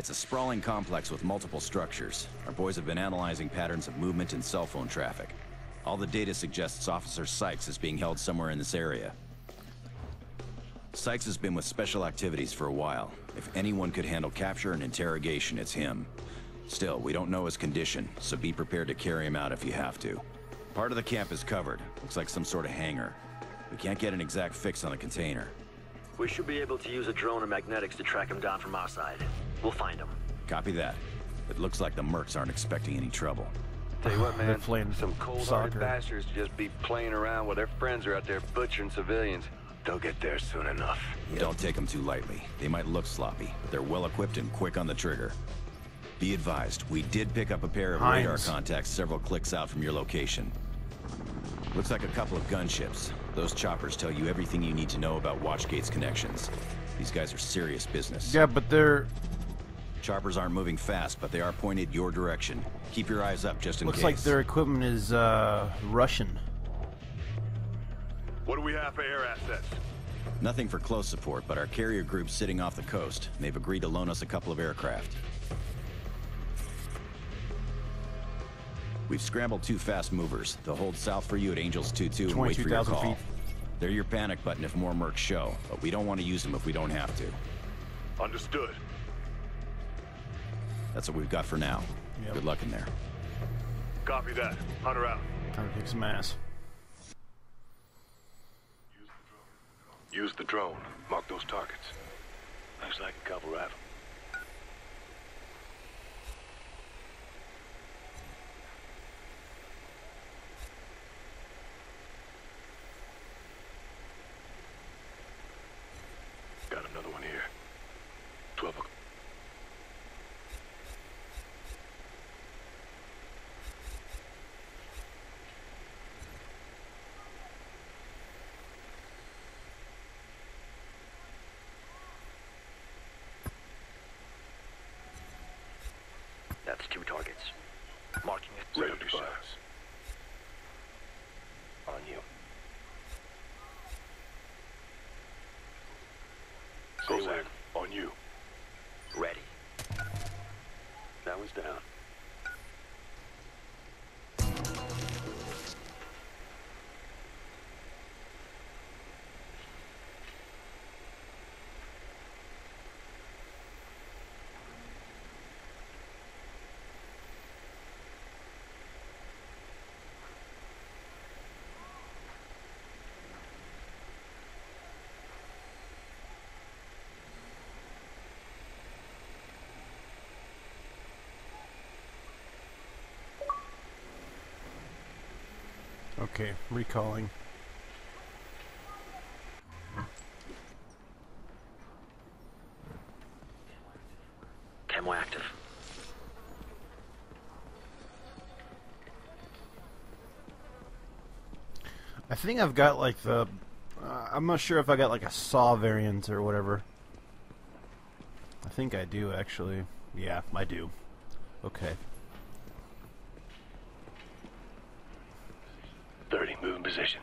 It's a sprawling complex with multiple structures. Our boys have been analyzing patterns of movement and cell phone traffic. All the data suggests Officer Sykes is being held somewhere in this area. Sykes has been with Special Activities for a while. If anyone could handle capture and interrogation, it's him. Still, we don't know his condition, so be prepared to carry him out if you have to. Part of the camp is covered. Looks like some sort of hangar. We can't get an exact fix on the container. We should be able to use a drone and magnetics to track him down from our side. We'll find him. Copy that. It looks like the mercs aren't expecting any trouble. Tell you what, They're man, playing some cold-hearted soccer. bastards just be playing around while their friends are out there butchering civilians. They'll get there soon enough. Don't take them too lightly. They might look sloppy, but they're well equipped and quick on the trigger. Be advised, we did pick up a pair of radar contacts several clicks out from your location. Looks like a couple of gunships. Those choppers tell you everything you need to know about Watchgate's connections. These guys are serious business. Yeah, but they're Choppers aren't moving fast, but they are pointed your direction. Keep your eyes up just in looks case. Looks like their equipment is uh, Russian. What do we have for air assets? Nothing for close support, but our carrier group's sitting off the coast. and They've agreed to loan us a couple of aircraft. We've scrambled two fast movers. They'll hold south for you at Angels 2-2 and wait for your 22,000 call. feet. They're your panic button if more mercs show, but we don't want to use them if we don't have to. Understood. That's what we've got for now. Yep. Good luck in there. Copy that. Hunter out. Time to kick some ass. Use the drone. Mark those targets. Looks like a couple rifle. Got another one here. Twelve o'clock. That's two targets. Marking it. Ready to fire. On you. Kozak, on you. Ready. That one's down. Okay, recalling. Camo active. I think I've got like the. Uh, I'm not sure if I got like a SAW variant or whatever. I think I do actually. Yeah, I do. Okay. 30, move in position.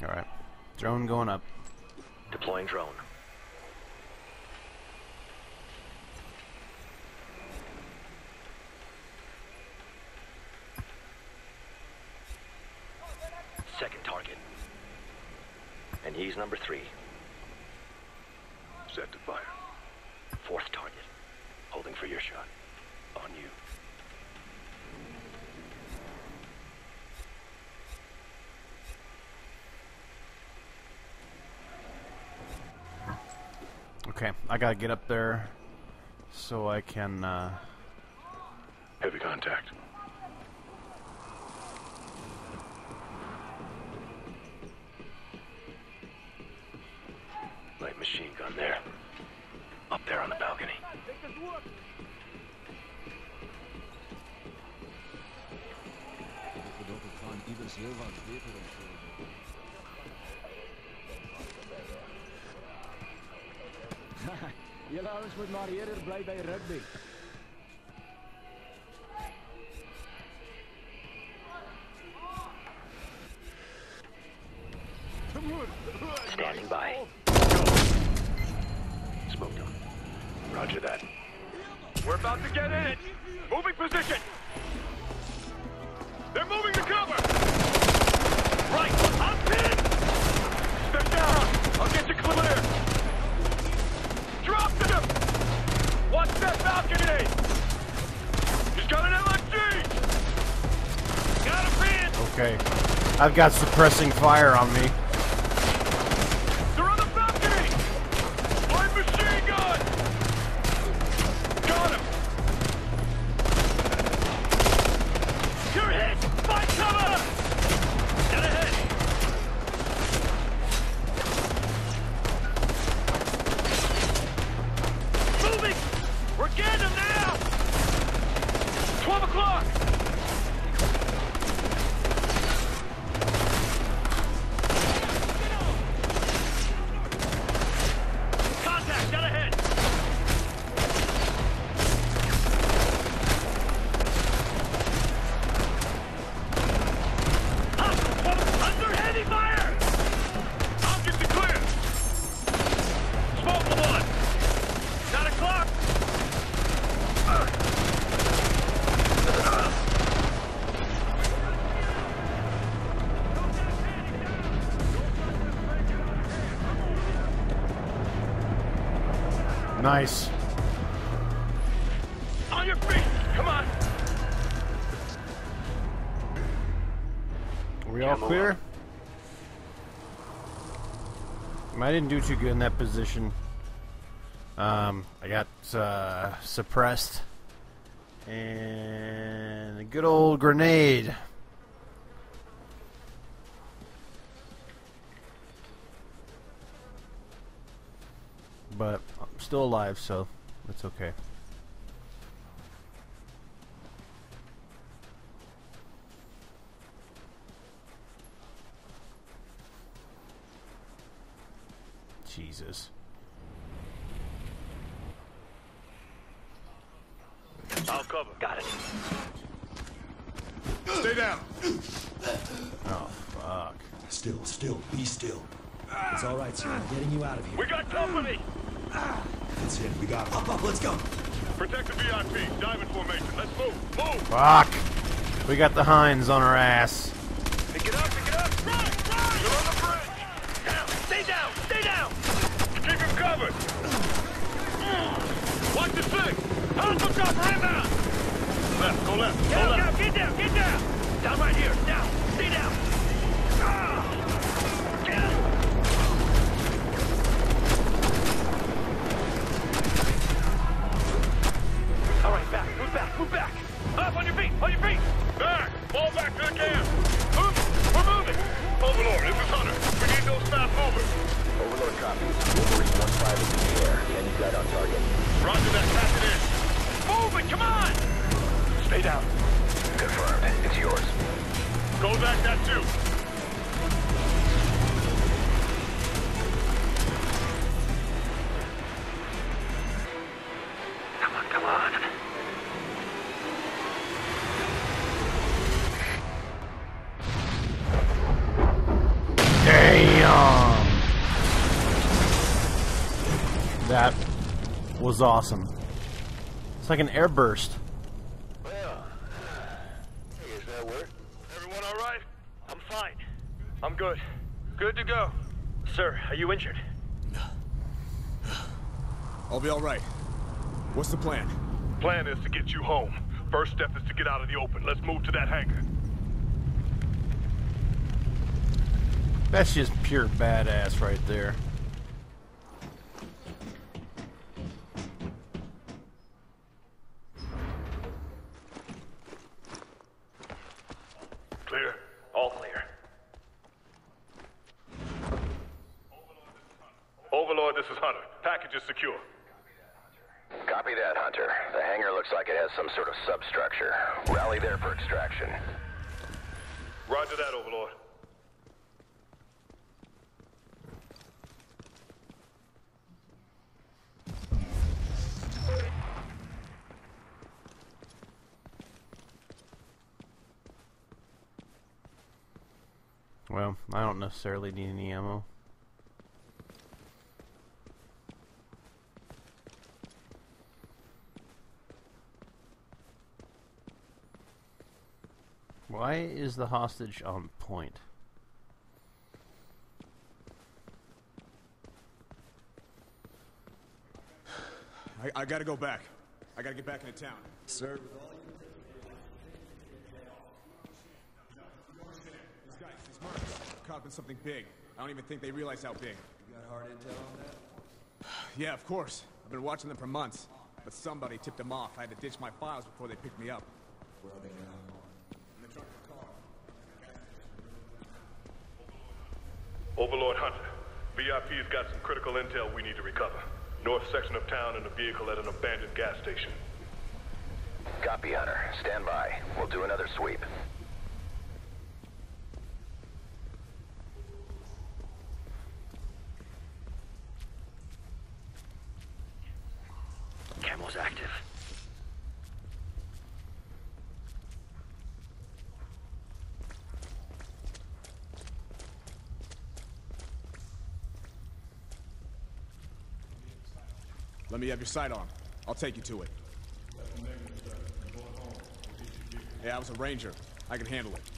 All right. Drone going up. Deploying drone. Second target. And he's number three. Set to fire. Fourth target. Holding for your shot. On you. Okay, I gotta get up there so I can. Uh, Heavy contact. Light machine gun there. Up there on the balcony. Julle ouens moet maar eerder bly by rugby. Standing by. Smoked him. Roger that. We're about to get in it. Moving position. They're moving to cover. Right, I'm pinned. Stay down. I'll get you clear. Drop to Okay. I've got suppressing fire on me. They're on the balcony. Light machine gun. Got him. You're hit. Find cover. Get ahead. Moving. We're getting them now. 12 o'clock. Nice. On your feet! Come on! Are we all clear? I didn't do too good in that position. Um, I got uh, suppressed. And a good old grenade. But still alive, so it's okay. Jesus. I'll cover. Got it. Stay down. Oh, fuck. Still, still, be still. It's all right, sir. I'm getting you out of here. We got company! That's it. We got him. Up, up, let's go. Protect the VIP. Diamond formation. Let's move. Move! Fuck! We got the Hinds on our ass. Pick it up, pick it up! Right, right! You're on the bridge! Down! Stay down! Stay down! Keep him covered! Watch the six! Hostile chopper inbound! Left, go left, go Get left! down, get down, get down! Down right here, down! Feet, on your feet! Back! Fall back to the camp! Move! We're moving! Oh, Overlord, this is Hunter. Damn! That was awesome. It's like an airburst. Well, I guess that worked. Everyone all right? I'm fine. I'm good. Good to go. Sir, are you injured? No. I'll be all right. What's the plan? Plan is to get you home. First step is to get out of the open. Let's move to that hangar. That's just pure badass right there. Clear? All clear. Overlord, this is Hunter. Package is secure. Copy that, Hunter. The hangar looks like it has some sort of substructure. Rally there for extraction. Roger that, Overlord. Well, I don't necessarily need any ammo. Why is the hostage on point? I, I gotta go back. I gotta get back into town. Sir, These guys, these markers, caught up in something big. I don't even think they realize how big. you got hard intel on that? Yeah, of course. I've been watching them for months. But somebody tipped them off. I had to ditch my files before they picked me up. Where are they now? In the trunk of the car. Overlord Hunter, VIP's got some critical intel we need to recover. North section of town and a vehicle at an abandoned gas station. Copy, Hunter. Stand by. We'll do another sweep. Active. Let me have your sidearm. I'll take you to it. Yeah, I was a ranger. I can handle it.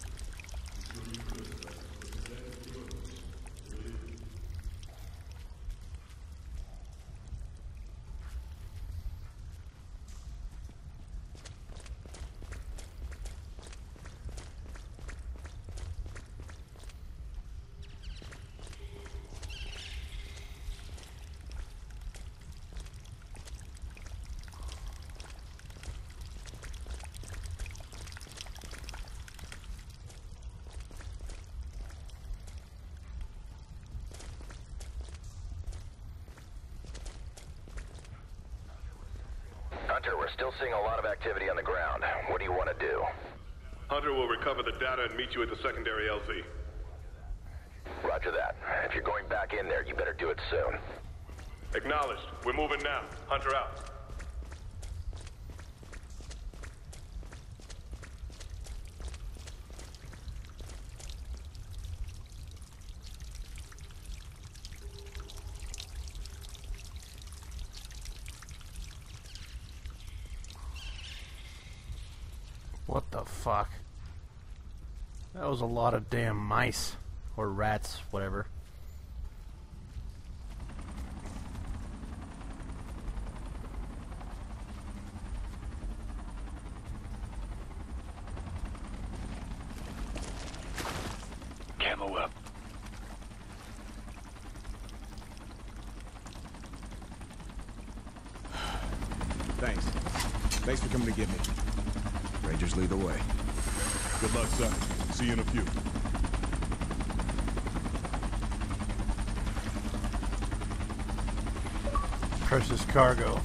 Hunter, we're still seeing a lot of activity on the ground. What do you want to do? Hunter will recover the data and meet you at the secondary LZ. Roger that. If you're going back in there, you better do it soon. Acknowledged. We're moving now. Hunter out. What the fuck? That was a lot of damn mice. Or rats, whatever. Camo up. Thanks. Thanks for coming to get me. Rangers lead the way. Good luck, son. See you in a few. Precious cargo.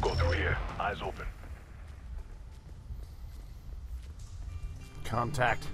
Go through here. Eyes open. Contact.